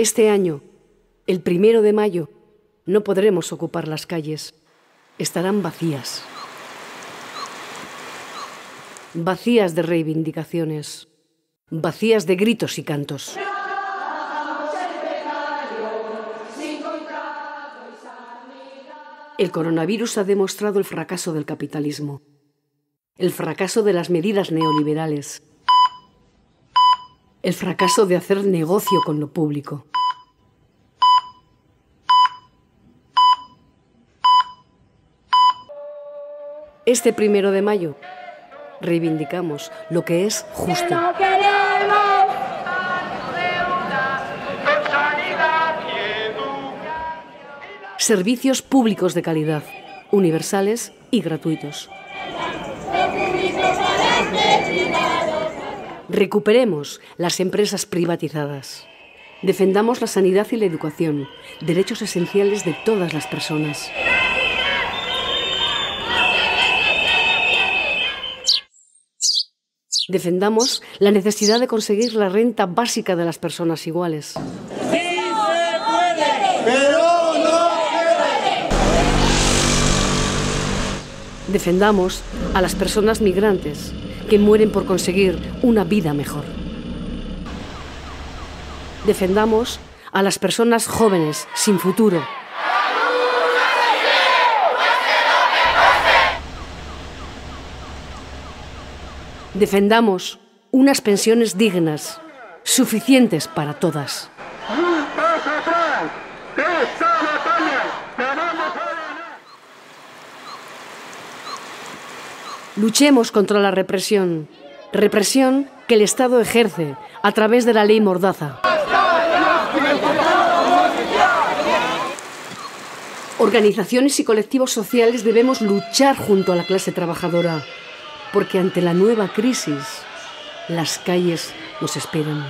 Este año, el primero de mayo, no podremos ocupar las calles. Estarán vacías. Vacías de reivindicaciones. Vacías de gritos y cantos. El coronavirus ha demostrado el fracaso del capitalismo, el fracaso de las medidas neoliberales, el fracaso de hacer negocio con lo público. Este primero de mayo reivindicamos lo que es justo. Servicios públicos de calidad, universales y gratuitos. Recuperemos las empresas privatizadas. Defendamos la sanidad y la educación, derechos esenciales de todas las personas. Defendamos la necesidad de conseguir la renta básica de las personas iguales. ¡Sí se puede! ¡Pero no Defendamos a las personas migrantes que mueren por conseguir una vida mejor. Defendamos a las personas jóvenes sin futuro Defendamos unas pensiones dignas, suficientes para todas. Luchemos contra la represión, represión que el Estado ejerce a través de la ley Mordaza. Organizaciones y colectivos sociales debemos luchar junto a la clase trabajadora porque ante la nueva crisis las calles nos esperan.